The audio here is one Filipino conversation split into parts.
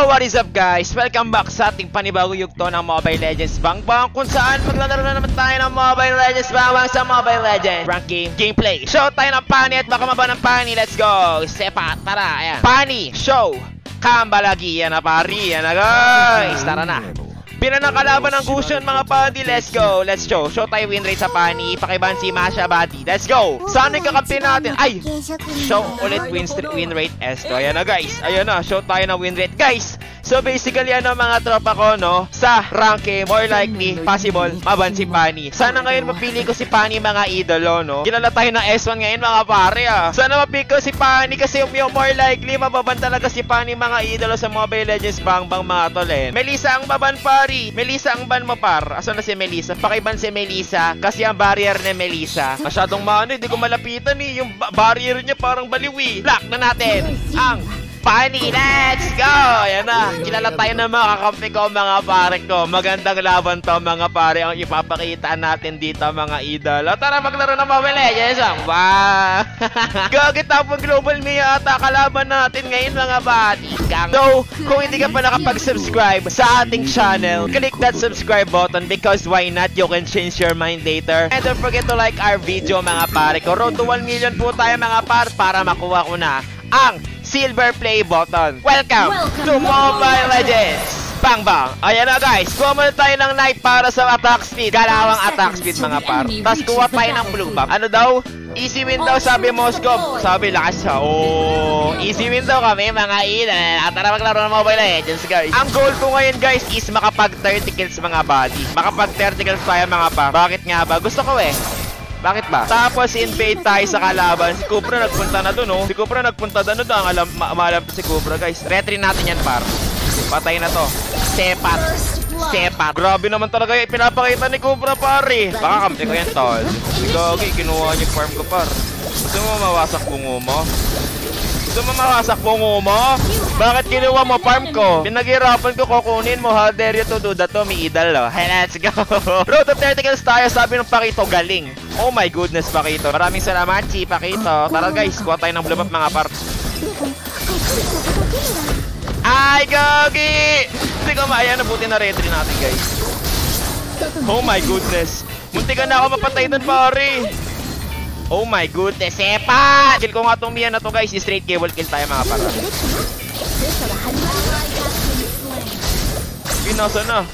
What is up guys? Welcome back sa ating panibagong yugto ng Mobile Legends Bang Bang kung saan maglalaro na naman tayo ng Mobile Legends Bang Bang sa Mobile Legends Rank Game Gameplay. Show tayo ng Pani at baka maba ng Pani. Let's go! Sepa, tara, ayan. Pani, show! Kambalagi, yan na pari, yan na guys. Tara na. Pina ng Gusion mga pandi. Let's go. Let's show. Show tayo win rate sa pani. Pakiban si Masha Bati. Let's go. Saan yung kakampi natin? Ay! Show ulit win, win rate S2. Ayan na guys. Ayan na. Show tayo ng win rate. Guys, So basically ano mga tropa ko no Sa ranke more likely possible Maban si Pani. Sana ngayon mapili ko si Pani mga idolo no? Kilala tayo ng S1 ngayon mga pare ah. Sana mapili ko si Pani kasi yung more likely Mababan talaga si Pani mga idolo sa Mobile Legends Bang Bang mga tol eh. Melissa ang baban pari. Melissa ang ban mo par. Asan na si Melissa? Pakiban si Melissa Kasi ang barrier ni Melissa. Masyadong maano hindi ko malapitan eh. Yung ba- barrier niya parang baliwi Lock na natin Ang Pani, let's go! Ayan na, kilala tayo ng mga kakampi ko, mga pare ko. Magandang laban to, mga pare, ang ipapakita natin dito, mga idolo. Tara, maglaro ng Mobile Legends, ang ba? Gagi tapong Global Mia ata kalaban natin ngayon, mga bati. So, kung hindi ka pa nakapag-subscribe sa ating channel, click that subscribe button because why not? You can change your mind later. And don't forget to like our video, mga pare ko. Road to 1 million po tayo, mga par, para makuha ko na ang silver play button. Welcome, Welcome to Mobile Legends! Bang bang! Ayan na guys, kuha tayo ng knife para sa attack speed. Galawang attack speed mga par. Tapos kuha tayo ng blue buff. Ano daw? Easy win daw sabi Moskov. Sabi lakas siya. Oh, easy win daw kami mga ina. At tara maglaro ng Mobile Legends guys. Ang goal ko ngayon guys is makapag 30 kills mga body. Makapag 30 kills tayo mga par. Bakit nga ba? Gusto ko eh. Bakit ba? Tapos invade tayo sa kalaban. Si Cobra nagpunta na doon, oh. Si Cobra nagpunta na doon. Ang alam, ma maalam si Cobra, guys. Retry natin yan, par. Patay na to. Sepat. Sepat. Grabe naman talaga yung pinapakita ni Cobra, pare. Baka kampi ko yan, tol. Si Gogi, kinuha niyo yung farm ko, par. Gusto mo mawasak bungo mo? Gusto mo mawasak bungo mo? Bakit kinuha mo farm ko? Pinaghirapan ko kukunin mo. How dare you to do that to me, idol, oh. Hey, let's go. Road to 30 kills tayo. Sabi ng Pakito, galing. Oh my goodness, Pakito. Maraming salamat, Chi, Pakito. Tara guys, kuha tayo ng blue buff, mga par. Ay, Gogi! Hindi ko maaya na buti na retry natin, guys. Oh my goodness. Munti na ako mapatay doon, pare. Oh my goodness, sepa! Kill ko nga tong Mia na to, guys. Straight cable kill tayo, mga para. Pinasa na.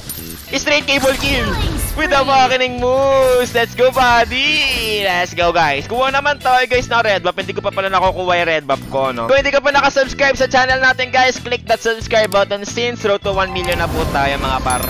Straight cable kill! With the walking moves! Let's go, buddy! Let's go, guys. Kuha naman tayo, guys, ng red buff. Hindi ko pa pala nakukuha yung red buff ko, no? Kung hindi ka pa nakasubscribe sa channel natin, guys, click that subscribe button since road to 1 million na po tayo, mga par.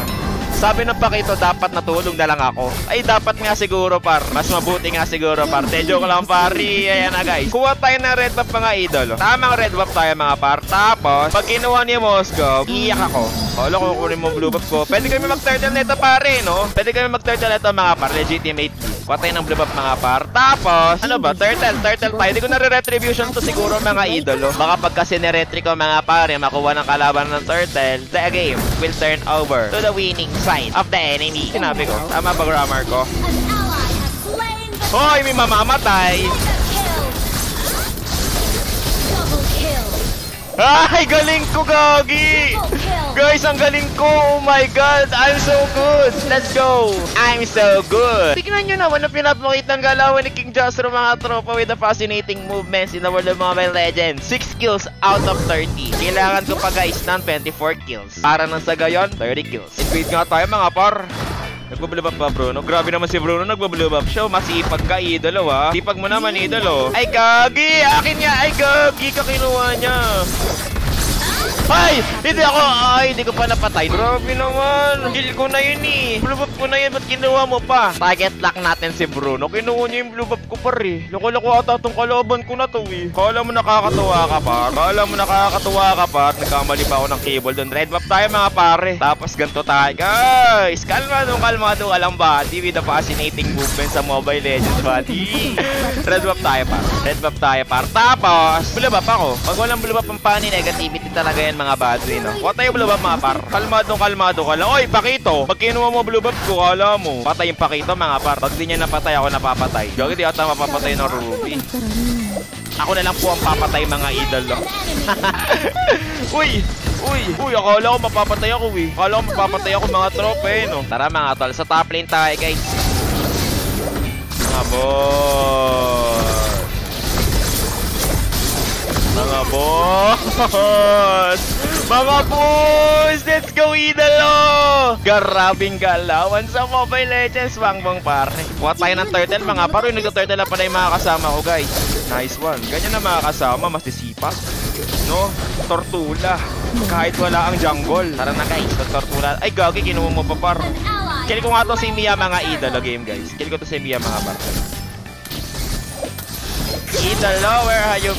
Sabi ng pakito, dapat natulog na lang ako. Ay, dapat nga siguro, par. Mas mabuti nga siguro, par. Te, joke lang, pari. Ayan na, guys. Kuha tayo ng red buff, mga idol. Tamang red buff tayo, mga par. Tapos, pag kinuha ni Moscow, iiyak ako. Olo, kukunin mo blue buff ko. Pwede kami mag-turtle nito, pare, no? Pwede kami mag-turtle nito, mga par. Legitimate. Kuha tayo ng blue buff, mga par. Tapos, ano ba? Turtle, turtle tayo. Hindi ko nare-retribution to siguro, mga idolo. Baka pag kasi niretry ko, mga pare, makuha ng kalaban ng turtle, the game will turn over to the winning side of the enemy. Sinabi ko, tama ba grammar ko? Hoy, may mamamatay! Ay, galing ko, Gagi! Ang galing ko! Oh my God! I'm so good! Let's go! I'm so good! Tignan nyo naman ang pinapakita ng galawan ni King Jastro mga tropa with the fascinating movements in the world of Mobile Legends. 6 kills out of 30. Kailangan ko pa guys ng 24 kills. Para nang sa gayon, 30 kills. Invade nga tayo mga par. Nagbablue buff ba Bruno? Grabe naman si Bruno nagbablue buff siya. Masipag ka idolo ha. Sipag mo naman idolo. Ay gagi! Akin niya! Ay gagi! Kakinuha niya! Ay! Hindi ako! Ay, hindi ko pa napatay. Grabe naman. Kill ko na yun eh. Blue buff ko na yun. Ba't kinuha mo pa? Target lock natin si Bruno. Kinuha niya yung blue buff ko par eh. Loko-loko ata tong kalaban ko na to eh. Kala mo nakakatuwa ka pa. Kala mo nakakatuwa ka pa. At nagkamali pa ako ng cable doon. Red buff tayo mga pare. Tapos ganito tayo. Guys! Kalmado, kalmado ka lang buddy. With the fascinating movement sa Mobile Legends buddy. Red buff tayo par. Red buff tayo par. Tapos, blue buff ako. Pag walang blue buff ang pani, negativity talaga yan mga badri, no? Huwag tayo blue buff mga par. Kalmado, kalmado ka lang. Oy, Pakito! Pag kinuha mo blue buff ko, kala mo. Patay yung Pakito mga par. Pag di niya napatay, ako napapatay. Gagi di ata mapapatay ng Ruby. Ako na lang po ang papatay mga idol. no? Uy! Uy, uy, akala ko mapapatay ako eh. Akala ko mapapatay ako mga tropa eh, no? Tara mga tol, sa top lane tayo guys. Mga boss. Mga boss! Mga boss! Let's go, idolo! Garabing galawan sa Mobile Legends, bang bang pare. Kuha tayo ng turtle, mga paro. Yung nagtuturtle na pala yung mga kasama ko, guys. Nice one. Ganyan na mga kasama, mas disipas. No? Tortula. Kahit wala ang jungle. Tara na, guys. Tortula. Ay, gagi, kinuha mo pa, par. Kill ko nga to si Mia mga idolo game, guys. Kill ko to si Mia mga par. Idolo, where are you,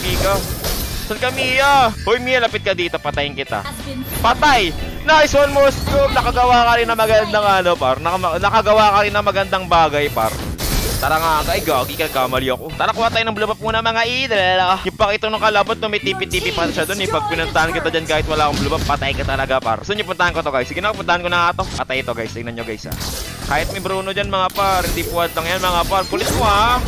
Gigo? Saan ka, Mia? Hoy, Mia, lapit ka dito. Patayin kita. Patay! Nice one, Moscow! Nakagawa ka rin ng magandang ano, par. Naka nakagawa ka rin ng magandang bagay, par. Tara nga, ay gagi ka, kamali ako. Tara, kuha tayo ng blue buff muna mga idol. Yung pakita ng kalaban, tumitipi-tipi pa siya doon eh. Pag pinuntahan kita dyan kahit wala akong blue buff, patay ka talaga, par. Saan yung puntahan ko to, guys? Sige na, puntahan ko na nga to. Patay ito, guys. Tingnan nyo, guys, ha. Kahit may Bruno dyan, mga par. Hindi puwad lang yan, mga par. Kulit mo, ha.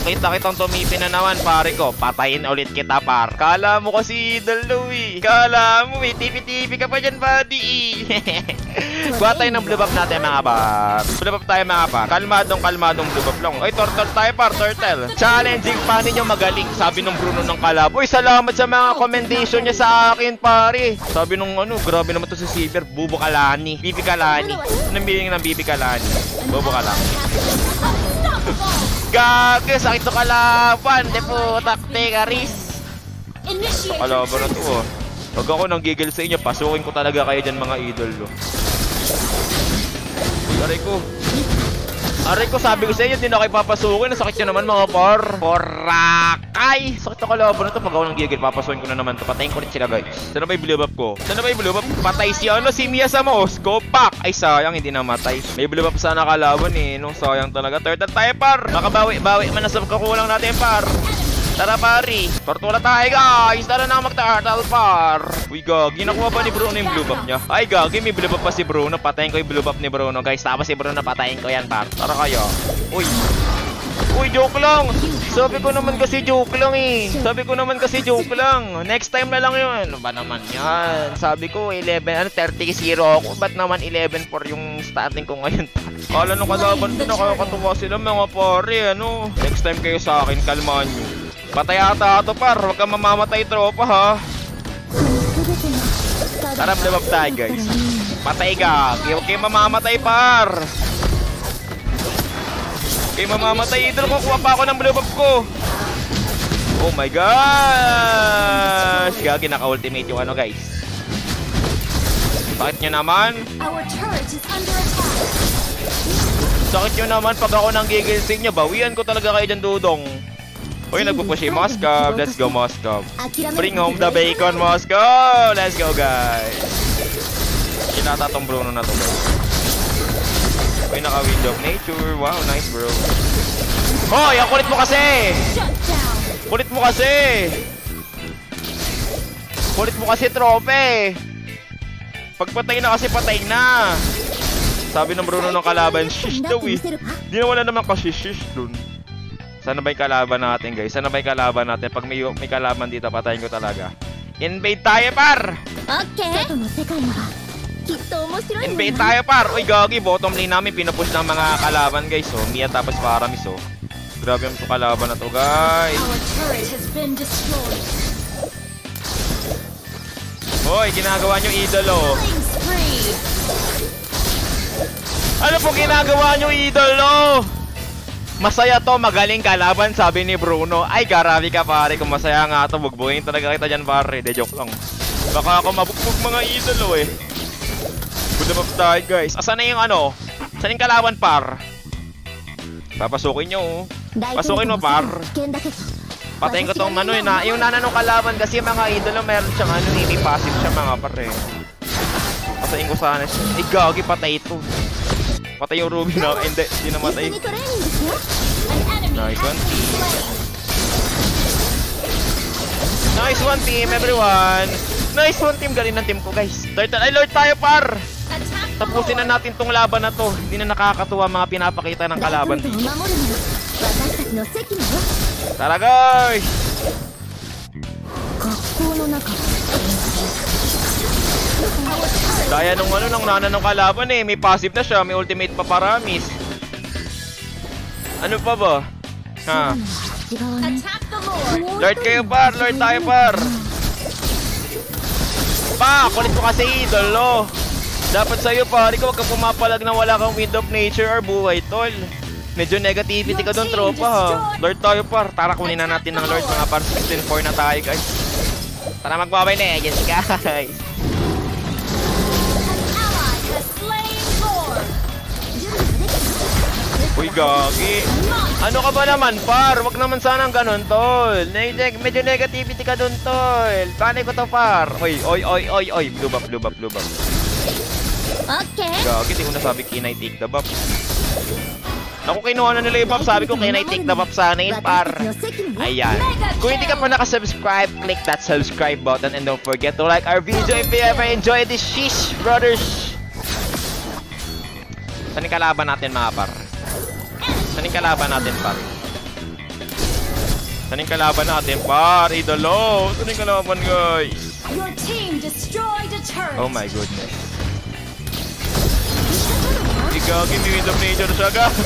Nakita kitang tumipi na naman, pare ko. Patayin ulit kita, par. Kala mo kasi Louie. Kala mo, may tipi-tipi ka pa dyan, buddy. Kuha tayo ng blue buff natin, mga par. Blue buff tayo, mga par. Kalmadong, kalmadong blue buff lang. Ay, turtle tayo, par. Turtle. Challenging pa ninyo magaling. Sabi nung Bruno ng Kalab. Uy, salamat sa mga commendation niya sa akin, pare. Sabi nung ano, grabe naman to si Silver. Bubo Kalani. Bibi Kalani. Anong meaning ng Bibi Kalani? Bubo Kalani. Gage, sakit to kalaban. De po, takte, Aris. Kalaban na to, oh. Pag ako nang gigil sa inyo, pasukin ko talaga kayo dyan, mga idol, oh. Aray ko. Aray ko, sabi ko sa inyo, hindi na kayo papasukin. Sakit nyo naman, mga par. Korakay! Sakit na kalaban na to. Pag ako nang gigil, papasukin ko na naman to. Patayin ko rin sila, guys. Saan na ba yung blue buff ko? Saan na ba yung blue buff? Patay si ano, si Mia sa Moscow. Pak! Ay, sayang, hindi namatay. May blue buff sana kalaban eh. No, sayang talaga. Turtle tayo, par. Makabawi-bawi man na sa kakulang natin, par. Tara pari, tortula tayo guys! Tara na mag-turtle par! Uy gagi, nakuha ba ni Bruno yung blue buff niya? Ay gagi, may blue buff pa si Bruno. Patayin ko yung blue buff ni Bruno guys. Tapos si Bruno patayin ko yan par. Tara kayo. Uy! Uy, joke lang! Sabi ko naman kasi joke lang eh. Sabi ko naman kasi joke lang. Next time na lang yun. Ano ba naman yan? Sabi ko 11, ano 30-0 ako. Ba't naman 11 for yung starting ko ngayon? Kala nung kalaban ko nakakatuwa sila mga pare. Ano? Next time kayo sa akin, kalmahan nyo. Patay ata ito par, huwag kang mamamatay tropa ha. Tara, up tayo guys. Patay ka, huwag kayo mamamatay par. Kayo mamamatay, idol ko, kuha pa ako ng blue buff ko. Oh my gosh! Gagi, naka-ultimate yung ano guys. Sakit nyo naman. Sakit nyo naman pag ako nang gigil sa inyo. Bawian ko talaga kayo dyan, Dudong. Uy, nagpupush si Moscow. Let's go, Moscow. Bring home the bacon, Moscow! Let's go, guys. Kinata tong Bruno na to, guys. Uy, naka-window of nature. Wow, nice, bro. Hoy, ang kulit mo kasi! Kulit mo kasi! Kulit mo kasi, trope! Pagpatay na kasi, patay na! Sabi ng Bruno ng kalaban, shish daw eh. Di na wala naman kasi shish dun. Sana ba yung kalaban natin guys? Sana ba yung kalaban natin? Pag may, may kalaban dito, patayin ko talaga. Invade tayo par! Okay. Invade tayo par! Uy gagi, bottom lane namin pinupush ng mga kalaban guys. Oh, Mia tapos Paramis oh. Grabe yung kalaban na to guys. Hoy, ginagawa nyo idolo. Spree. Ano po ginagawa nyo idolo? Masaya to, magaling kalaban, sabi ni Bruno. Ay, grabe ka pare, kung masaya nga to, bugbugin talaga kita dyan pare. De joke lang. Baka ako mabugbog mga idolo eh. Good up tayo guys. Asan na yung ano? Saan yung kalaban par? Papasukin nyo oh. Pasukin mo par. Patayin ko tong ano eh, na, yung nananong kalaban kasi mga idolo meron siyang ano, hindi passive siya mga pare. Patayin ko sana siya. Eh, gagi, patay ito. Patay yung Ruby na, hindi, hindi namatay. Nice one. Nice one team, everyone! Nice one team, galing ng team ko guys. Turtle, lord tayo par! Tapusin na natin tong laban na to. Hindi na nakakatuwa mga pinapakita ng kalaban. Tara guys! Daya nung ano, nung nana ng kalaban eh. May passive na siya, may ultimate pa paramis. Ano pa ba? Ha? Lord. Kayo par, Lord tayo par. Pa, kulit mo kasi idolo. Dapat sa'yo par, ikaw wag kang pumapalag na wala kang wind of nature or buhay tol. Medyo negativity ka doon tropa ha. Lord tayo par, tara kunin na natin ng Lord mga par 16-4 na tayo guys. Tara magbabay legends guys. An Uy gagi. Ano ka ba naman par? Wag naman sanang ganun tol. Ne- ne- medyo negativity ka doon tol. Tanay ko to par. Oy, oy, oy, oy, oy. Blue buff, blue buff, blue buff. Okay. Gagi, di ko nasabi I take the buff. Ako kinuha na nila yung buff, sabi ko I take the buff sana yun par. Ayan. Kung hindi ka pa nakasubscribe, click that subscribe button and don't forget to like our video if you ever enjoy this shish, brothers. Saan yung kalaban natin mga par? Saan yung kalaban natin par? Saan yung kalaban natin par? Idolo! Saan yung kalaban guys? Your team destroyed a turret. Oh my goodness. Ikaw, may wind of nature siya guys.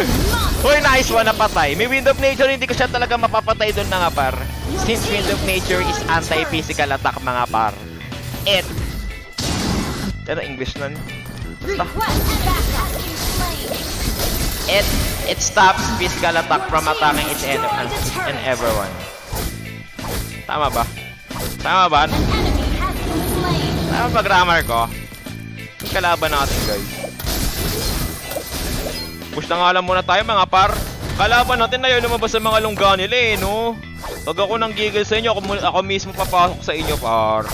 Uy, nice one napatay. May wind of nature, hindi ko siya talaga mapapatay doon mga par. Since wind of nature is anti-physical attack mga par. It. Ano English nun? Request backup. Slain. It it stops physical attack from attacking each and, and everyone. Tama ba? Tama ba? Tama ba grammar ko? Kalaban natin guys. Push na nga lang muna tayo mga par. Kalaban natin na yun lumabas sa mga lungga nila eh, no? Pag ako nang gigil sa inyo, ako, ako mismo papasok sa inyo, par.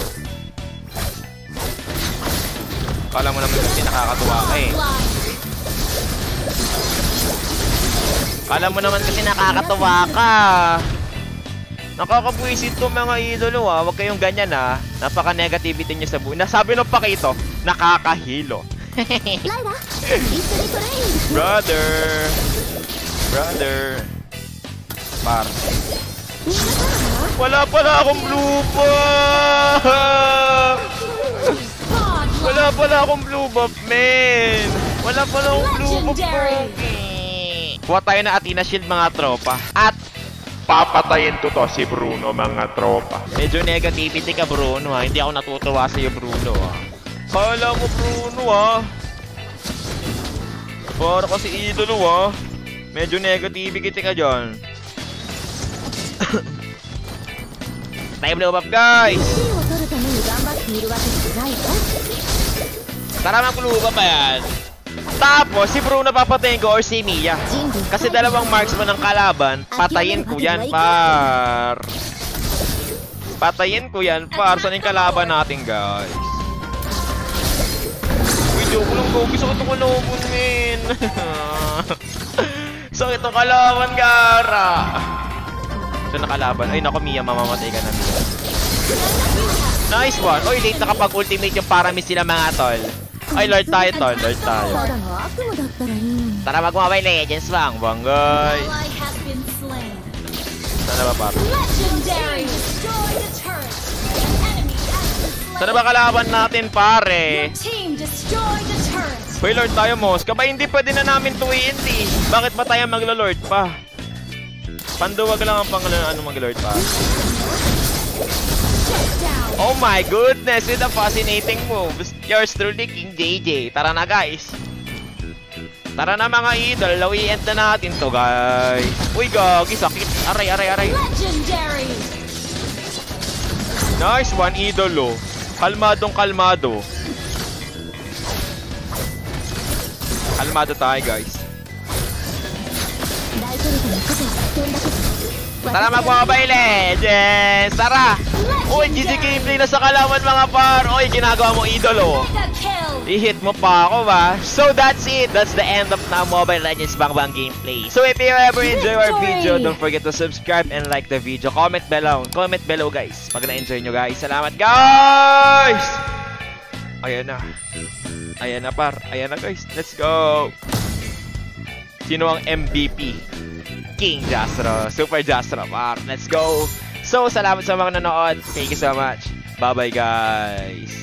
Kala mo naman kasi nakakatuwa ka eh. Kala mo naman kasi nakakatuwa ka. Nakakabwisit to mga idolo ah. Huwag kayong ganyan ah. Napaka-negativity nyo sa buhay. Nasabi ng pakito, nakakahilo. Brother! Brother! Par. Wala pala akong blue buff! Wala pala akong blue buff, man! Wala pala akong blue buff, Legendary. Kuha tayo na Athena Shield, mga tropa. At Papatayin ko to si Bruno mga tropa. medyo negativity ka, Bruno, ha? Hindi ako natutuwa sa'yo, Bruno, ha? Kala mo, Bruno, ha? Para kasi idolo, ha? Medyo negativity ka dyan. Time blue buff, guys! Tara mga kuluba pa yan. Tapos, si Bruno papatayin ko or si Mia. Kasi dalawang marksman ng kalaban, patayin ko yan, par. Patayin ko yan, par. Saan yung kalaban natin, guys? Uy, joke lang, Gogi. Sakit ang kalaban, men. Sakit ang kalaban, Gara. Saan nakalaban? Ay, naku, Mia, mamamatay ka na, Mia. Nice one. Oy, late nakapag-ultimate yung paramis sila mga tol. Ay, Lord tayo, tol. Lord tayo. Tara mag-mobile legends bang, bang guys. Ally has been slain. Sana ba par? Legendary. Destroyed a turret. An enemy has been slain. Sana ba kalaban natin pare? Hoy Lord tayo Mosca, ba hindi pwede na namin tuwiin di? Bakit ba tayo maglo-Lord pa? Panduwag lang ang pang ano mag-Lord pa. Oh my goodness, with a fascinating moves. Yours truly, King JJ. Tara na guys. Tara na mga idol, lawi-end na natin to guys. Uy gagi, sakit. Aray, aray, aray. Legendary. Nice one, idolo. Kalmadong kalmado. Kalmado tayo guys. Tara mag-mobile legends! Tara! Uy, GG gameplay na sa kalaman mga par! Uy, ginagawa mo! Mega kill. I-hit mo pa ako ba? So that's it! That's the end of na Mobile Legends Bang Bang gameplay. So if you ever enjoy our video, don't forget to subscribe and like the video. Comment below. Comment below guys. Pag na-enjoy nyo guys. Salamat guys! Ayan na. Ayan na par. Ayan na guys. Let's go! Sino ang MVP? King Jastro. Super Jastro par. Let's go! So, salamat sa mga nanood. Thank you so much. Bye-bye guys!